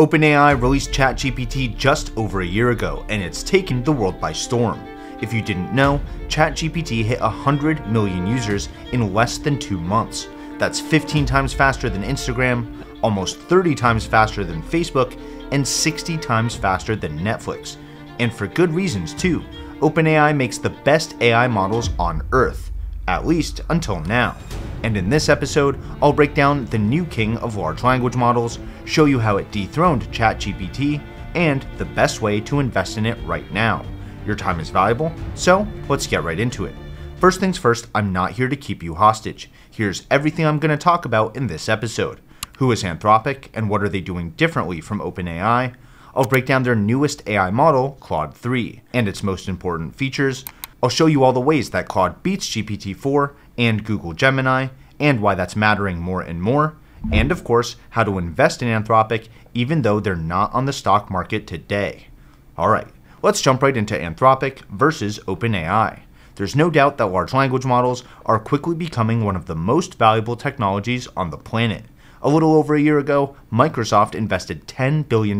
OpenAI released ChatGPT just over a year ago, and it's taken the world by storm. If you didn't know, ChatGPT hit 100 million users in less than two months. That's 15 times faster than Instagram, almost 30 times faster than Facebook, and 60 times faster than Netflix. And for good reasons, too. OpenAI makes the best AI models on Earth, at least until now. And in this episode, I'll break down the new king of large language models, show you how it dethroned ChatGPT, and the best way to invest in it right now. Your time is valuable, so let's get right into it. First things first, I'm not here to keep you hostage. Here's everything I'm going to talk about in this episode. Who is Anthropic and what are they doing differently from OpenAI? I'll break down their newest AI model, Claude 3, and its most important features. I'll show you all the ways that Claude beats GPT 4 and Google Gemini, and why that's mattering more and more. And of course, how to invest in Anthropic even though they're not on the stock market today. Alright, let's jump right into Anthropic versus OpenAI. There's no doubt that large language models are quickly becoming one of the most valuable technologies on the planet. A little over a year ago, Microsoft invested $10 billion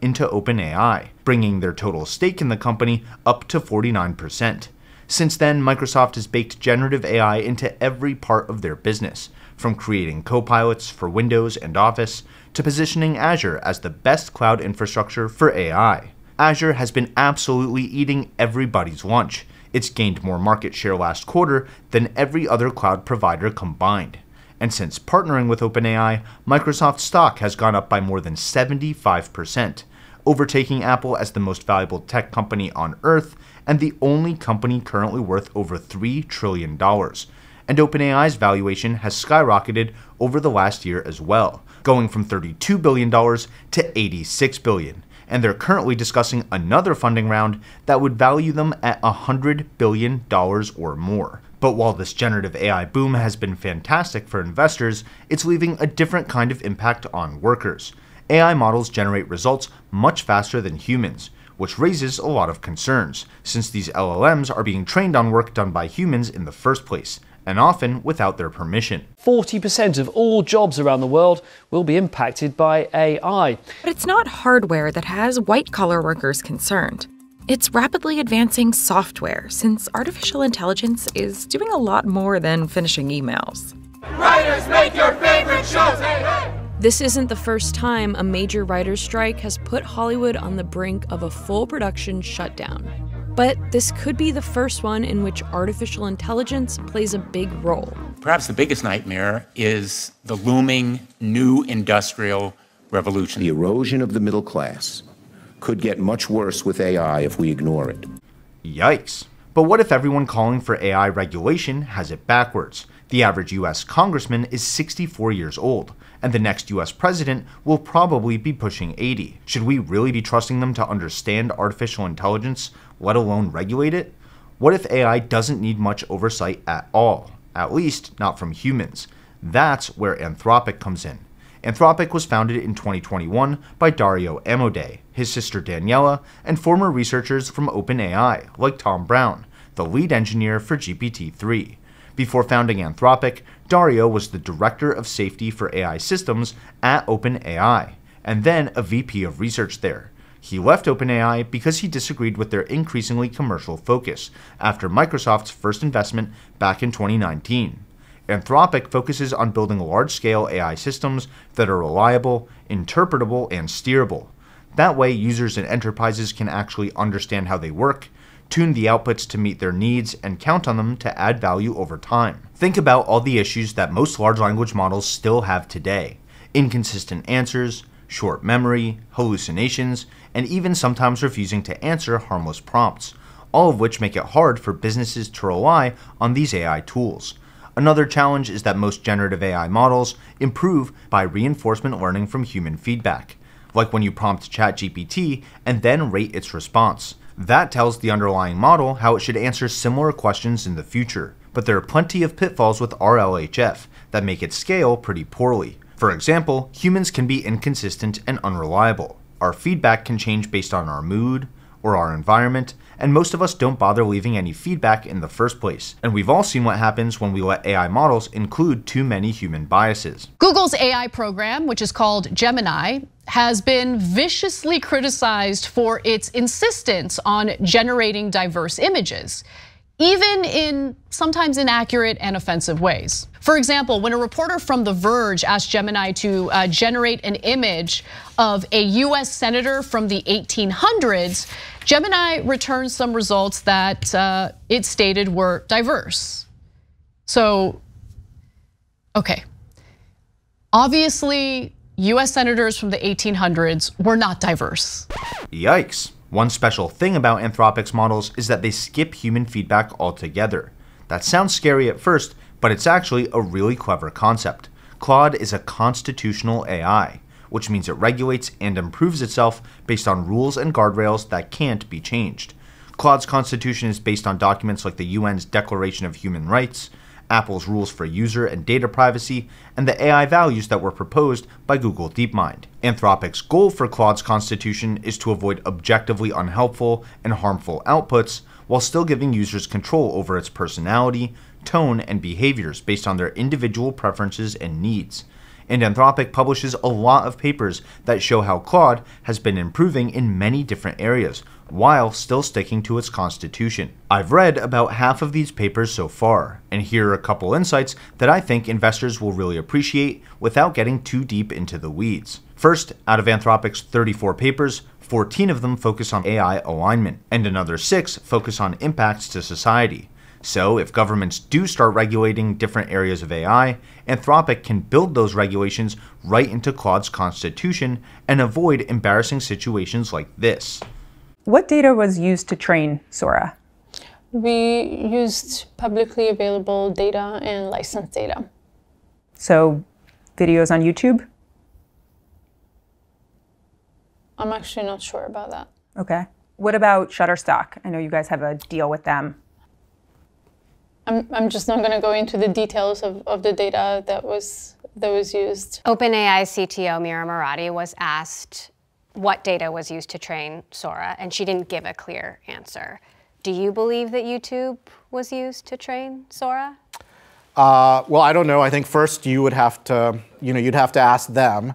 into OpenAI, bringing their total stake in the company up to 49%. Since then, Microsoft has baked generative AI into every part of their business, from creating copilots for Windows and Office to positioning Azure as the best cloud infrastructure for AI. Azure has been absolutely eating everybody's lunch. It's gained more market share last quarter than every other cloud provider combined. And since partnering with OpenAI, Microsoft stock has gone up by more than 75%, overtaking Apple as the most valuable tech company on earth and the only company currently worth over $3 trillion. And OpenAI's valuation has skyrocketed over the last year as well, going from $32 billion to 86 billion. And they're currently discussing another funding round that would value them at $100 billion or more. But while this generative AI boom has been fantastic for investors, it's leaving a different kind of impact on workers. AI models generate results much faster than humans, which raises a lot of concerns, since these LLMs are being trained on work done by humans in the first place, and often without their permission. 40% of all jobs around the world will be impacted by AI. But it's not hardware that has white collar workers concerned. It's rapidly advancing software, since artificial intelligence is doing a lot more than finishing emails. Writers, make your favorite shows! Hey, hey! This isn't the first time a major writer's strike has put Hollywood on the brink of a full production shutdown. But this could be the first one in which artificial intelligence plays a big role. Perhaps the biggest nightmare is the looming new industrial revolution. The erosion of the middle class could get much worse with AI if we ignore it. Yikes. But what if everyone calling for AI regulation has it backwards? The average US congressman is 64 years old, and the next US president will probably be pushing 80. Should we really be trusting them to understand artificial intelligence, let alone regulate it? What if AI doesn't need much oversight at all? At least, not from humans. That's where Anthropic comes in. Anthropic was founded in 2021 by Dario Amodei, his sister Daniela, and former researchers from OpenAI, like Tom Brown, the lead engineer for GPT 3. Before founding Anthropic, Dario was the Director of Safety for AI Systems at OpenAI, and then a VP of Research there. He left OpenAI because he disagreed with their increasingly commercial focus after Microsoft's first investment back in 2019. Anthropic focuses on building large scale AI systems that are reliable, interpretable, and steerable. That way, users and enterprises can actually understand how they work, tune the outputs to meet their needs, and count on them to add value over time. Think about all the issues that most large language models still have today inconsistent answers, short memory, hallucinations, and even sometimes refusing to answer harmless prompts, all of which make it hard for businesses to rely on these AI tools. Another challenge is that most generative AI models improve by reinforcement learning from human feedback, like when you prompt ChatGPT and then rate its response. That tells the underlying model how it should answer similar questions in the future, but there are plenty of pitfalls with RLHF that make it scale pretty poorly. For example, humans can be inconsistent and unreliable. Our feedback can change based on our mood or our environment, and most of us don't bother leaving any feedback in the first place. And we've all seen what happens when we let AI models include too many human biases. Google's AI program, which is called Gemini, has been viciously criticized for its insistence on generating diverse images even in sometimes inaccurate and offensive ways. For example, when a reporter from The Verge asked Gemini to uh, generate an image of a US senator from the 1800s, Gemini returned some results that uh, it stated were diverse. So, okay. Obviously, US senators from the 1800s were not diverse. Yikes. One special thing about Anthropic's models is that they skip human feedback altogether. That sounds scary at first, but it's actually a really clever concept. Claude is a constitutional AI, which means it regulates and improves itself based on rules and guardrails that can't be changed. Claude's constitution is based on documents like the UN's Declaration of Human Rights, Apple's rules for user and data privacy, and the AI values that were proposed by Google DeepMind. Anthropic's goal for Claude's constitution is to avoid objectively unhelpful and harmful outputs while still giving users control over its personality, tone, and behaviors based on their individual preferences and needs and Anthropic publishes a lot of papers that show how Claude has been improving in many different areas, while still sticking to its constitution. I've read about half of these papers so far, and here are a couple insights that I think investors will really appreciate without getting too deep into the weeds. First, out of Anthropic's 34 papers, 14 of them focus on AI alignment, and another 6 focus on impacts to society. So, if governments do start regulating different areas of AI, Anthropic can build those regulations right into Claude's constitution and avoid embarrassing situations like this. What data was used to train Sora? We used publicly available data and licensed data. So, videos on YouTube? I'm actually not sure about that. Okay. What about Shutterstock? I know you guys have a deal with them. I'm, I'm just not going to go into the details of, of the data that was that was used. OpenAI CTO Mira Murati was asked what data was used to train Sora, and she didn't give a clear answer. Do you believe that YouTube was used to train Sora? Uh, well, I don't know. I think first you would have to, you know, you'd have to ask them.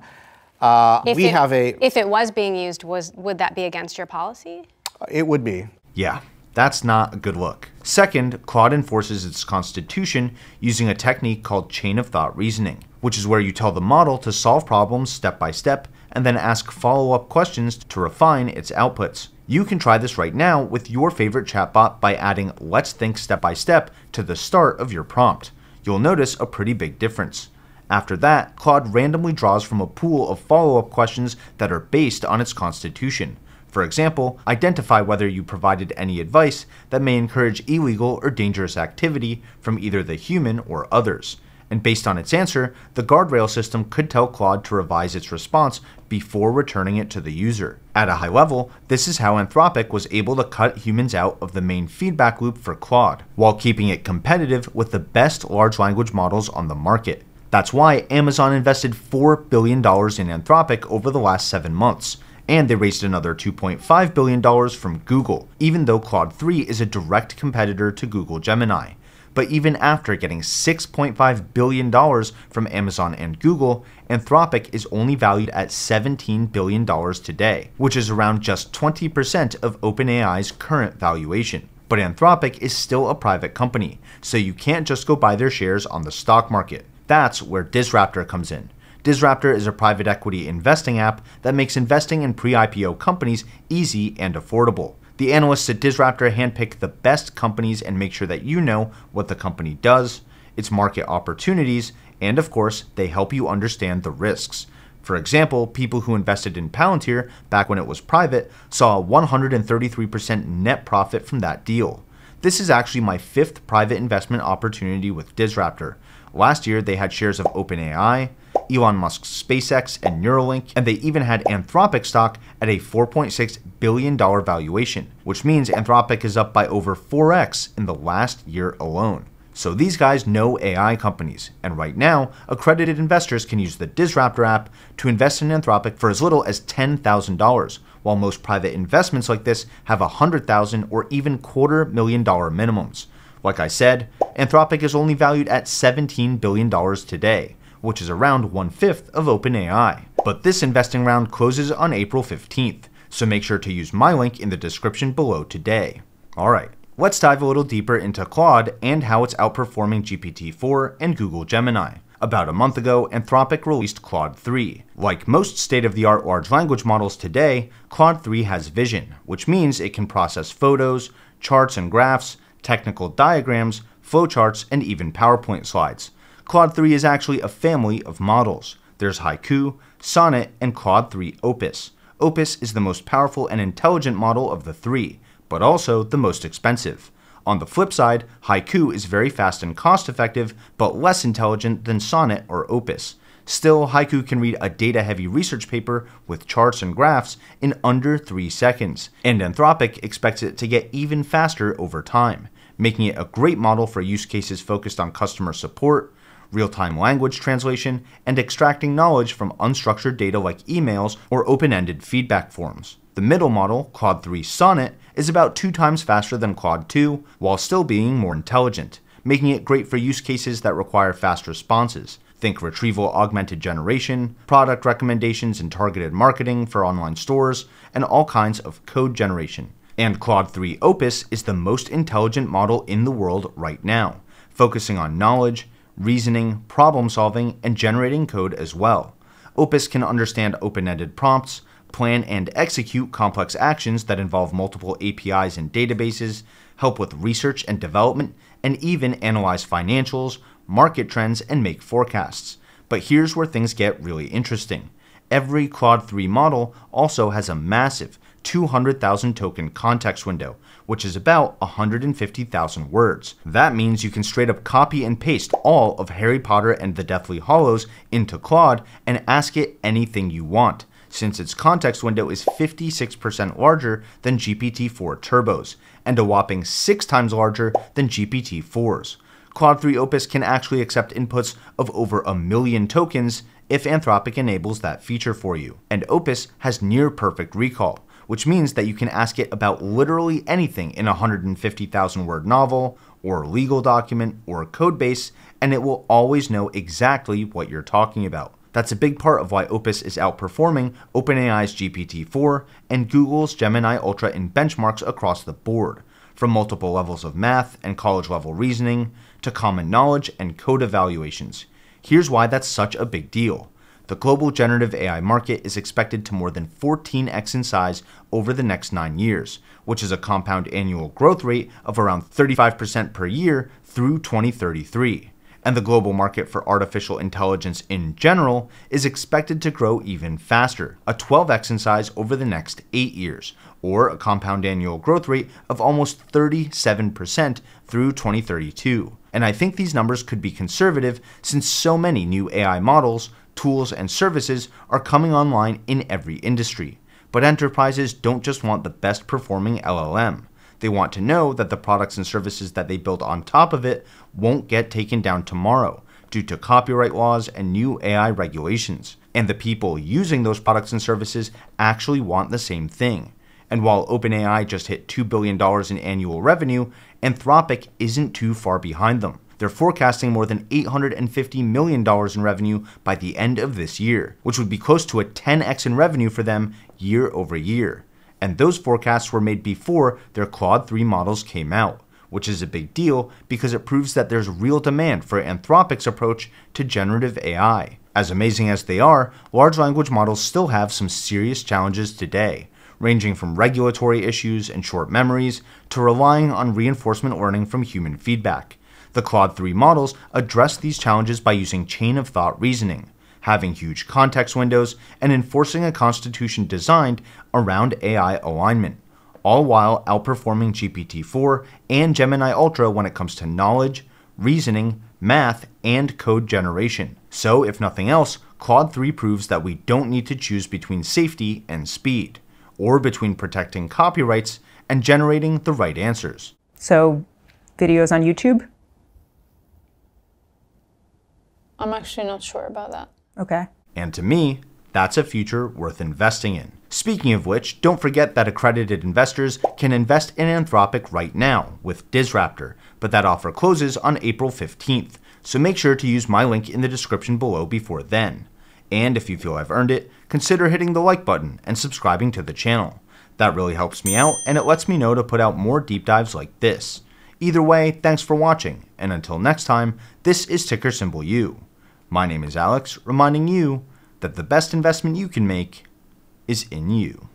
Uh, we it, have a. If it was being used, was would that be against your policy? It would be. Yeah, that's not a good look. Second, Claude enforces its constitution using a technique called chain of thought reasoning, which is where you tell the model to solve problems step by step and then ask follow up questions to refine its outputs. You can try this right now with your favorite chatbot by adding Let's Think Step by Step to the start of your prompt. You'll notice a pretty big difference. After that, Claude randomly draws from a pool of follow up questions that are based on its constitution. For example, identify whether you provided any advice that may encourage illegal or dangerous activity from either the human or others. And based on its answer, the guardrail system could tell Claude to revise its response before returning it to the user. At a high level, this is how Anthropic was able to cut humans out of the main feedback loop for Claude, while keeping it competitive with the best large language models on the market. That's why Amazon invested $4 billion in Anthropic over the last seven months and they raised another $2.5 billion from Google, even though Claude 3 is a direct competitor to Google Gemini. But even after getting $6.5 billion from Amazon and Google, Anthropic is only valued at $17 billion today, which is around just 20% of OpenAI's current valuation. But Anthropic is still a private company, so you can't just go buy their shares on the stock market. That's where Dizraptor comes in. Dizraptor is a private equity investing app that makes investing in pre IPO companies easy and affordable. The analysts at Dizraptor handpick the best companies and make sure that you know what the company does, its market opportunities, and of course, they help you understand the risks. For example, people who invested in Palantir back when it was private saw a 133% net profit from that deal. This is actually my fifth private investment opportunity with Dizraptor. Last year, they had shares of OpenAI, Elon Musk's SpaceX and Neuralink, and they even had Anthropic stock at a $4.6 billion valuation, which means Anthropic is up by over 4x in the last year alone. So these guys know AI companies, and right now, accredited investors can use the Dizraptor app to invest in Anthropic for as little as $10,000, while most private investments like this have 100,000 or even quarter million dollar minimums. Like I said, Anthropic is only valued at $17 billion today, which is around one fifth of OpenAI. But this investing round closes on April 15th, so make sure to use my link in the description below today. Alright, let's dive a little deeper into Claude and how it's outperforming GPT-4 and Google Gemini. About a month ago, Anthropic released Claude 3. Like most state-of-the-art large language models today, Claude 3 has vision, which means it can process photos, charts and graphs, technical diagrams, flowcharts, and even PowerPoint slides. Claude 3 is actually a family of models. There's Haiku, Sonnet, and Claude 3 Opus. Opus is the most powerful and intelligent model of the three, but also the most expensive. On the flip side, Haiku is very fast and cost effective, but less intelligent than Sonnet or Opus. Still, Haiku can read a data heavy research paper with charts and graphs in under 3 seconds, and Anthropic expects it to get even faster over time, making it a great model for use cases focused on customer support, real time language translation, and extracting knowledge from unstructured data like emails or open ended feedback forms. The middle model, Claude 3 Sonnet, is about two times faster than Claude 2 while still being more intelligent, making it great for use cases that require fast responses. Think retrieval augmented generation, product recommendations and targeted marketing for online stores, and all kinds of code generation. And Claude 3 Opus is the most intelligent model in the world right now, focusing on knowledge, reasoning, problem solving, and generating code as well. Opus can understand open ended prompts, plan and execute complex actions that involve multiple APIs and databases, help with research and development, and even analyze financials, market trends, and make forecasts. But here's where things get really interesting. Every Claude 3 model also has a massive 200,000 token context window, which is about 150,000 words. That means you can straight up copy and paste all of Harry Potter and the Deathly Hallows into Claude and ask it anything you want since its context window is 56% larger than GPT-4 turbos, and a whopping 6 times larger than GPT-4's. Claude 3 Opus can actually accept inputs of over a million tokens if Anthropic enables that feature for you. And Opus has near perfect recall, which means that you can ask it about literally anything in a 150,000 word novel, or legal document, or code base, and it will always know exactly what you're talking about. That's a big part of why Opus is outperforming OpenAI's GPT-4 and Google's Gemini Ultra in benchmarks across the board, from multiple levels of math and college level reasoning to common knowledge and code evaluations. Here's why that's such a big deal. The global generative AI market is expected to more than 14x in size over the next 9 years, which is a compound annual growth rate of around 35% per year through 2033 and the global market for artificial intelligence in general is expected to grow even faster, a 12x in size over the next 8 years, or a compound annual growth rate of almost 37% through 2032. And I think these numbers could be conservative since so many new AI models, tools, and services are coming online in every industry. But enterprises don't just want the best performing LLM. They want to know that the products and services that they build on top of it won't get taken down tomorrow due to copyright laws and new AI regulations. And the people using those products and services actually want the same thing. And while OpenAI just hit $2 billion in annual revenue, Anthropic isn't too far behind them. They're forecasting more than $850 million in revenue by the end of this year, which would be close to a 10x in revenue for them year over year and those forecasts were made before their Claude 3 models came out, which is a big deal because it proves that there's real demand for Anthropic's approach to generative AI. As amazing as they are, large language models still have some serious challenges today, ranging from regulatory issues and short memories to relying on reinforcement learning from human feedback. The Claude 3 models address these challenges by using chain of thought reasoning, having huge context windows, and enforcing a constitution designed around AI alignment, all while outperforming GPT 4 and Gemini Ultra when it comes to knowledge, reasoning, math, and code generation. So, if nothing else, Claude 3 proves that we don't need to choose between safety and speed, or between protecting copyrights and generating the right answers. So, videos on YouTube? I'm actually not sure about that. Okay. And to me, that's a future worth investing in. Speaking of which, don't forget that accredited investors can invest in Anthropic right now with Dizraptor, but that offer closes on April 15th. so make sure to use my link in the description below before then. And if you feel I've earned it, consider hitting the like button and subscribing to the channel. That really helps me out and it lets me know to put out more deep dives like this. Either way, thanks for watching, and until next time, this is Ticker Symbol YOU. My name is Alex, reminding you that the best investment you can make is in you.